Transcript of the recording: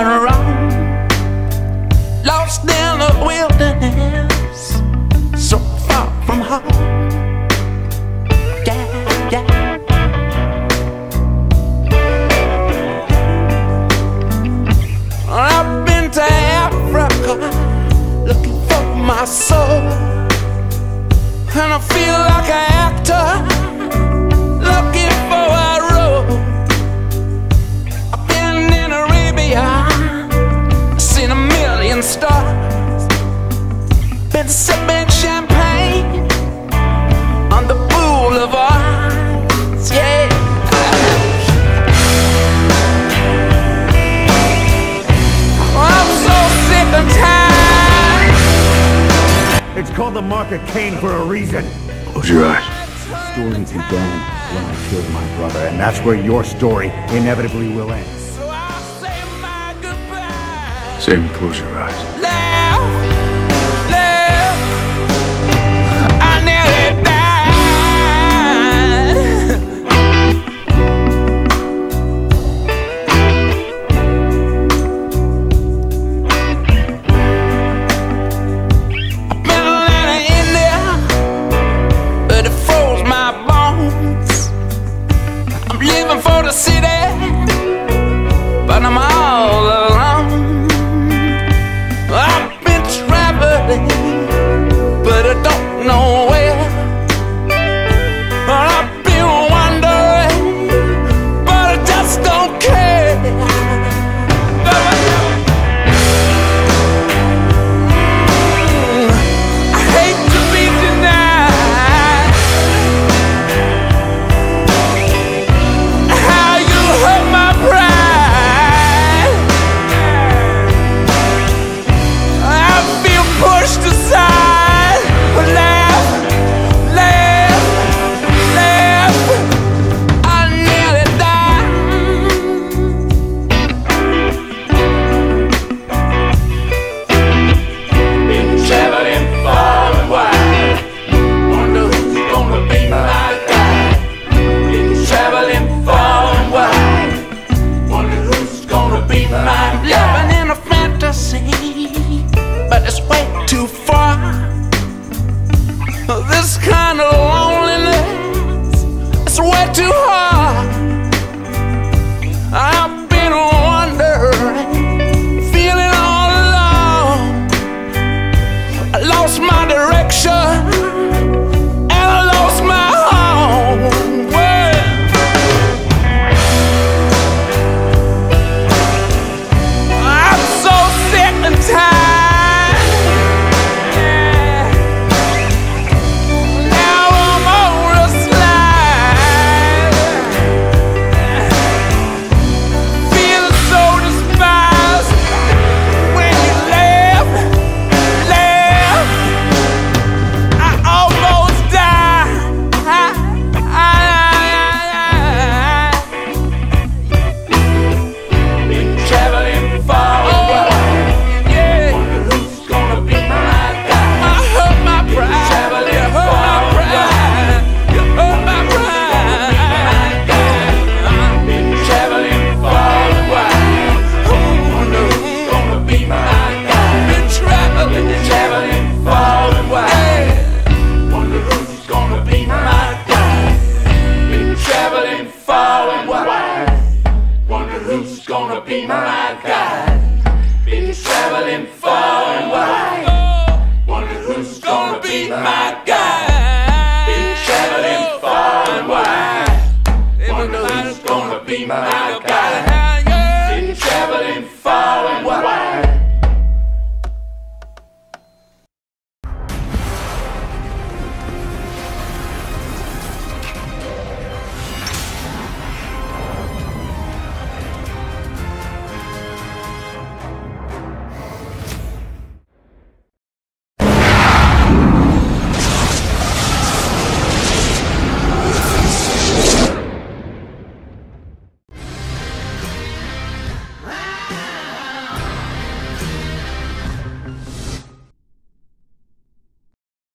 and wrong, lost in the wilderness, so far from home. Yeah, yeah. I've been to Africa looking for my soul, and I feel like an actor. called the Mark of Cain for a reason. Close your eyes. Stories began when I killed my brother, and that's where your story inevitably will end. So I'll say my goodbye. Same, close your eyes. traveling far. Yorkshire my God. You're traveling far and wide.